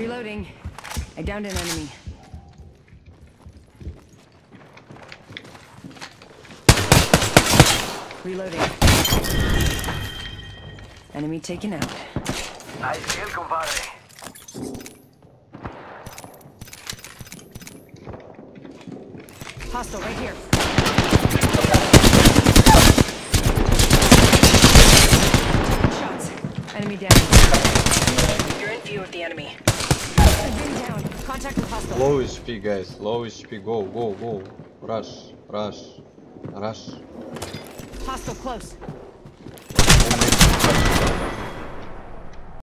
Reloading. I downed an enemy. Reloading. Enemy taken out. Nice kill, compadre. Hostile right here. Shots. Enemy down. You're in view of the enemy. Enemy down. Contact with hostile. Low HP guys, low HP, go, go, go. Rush, rush, rush. Hostile close.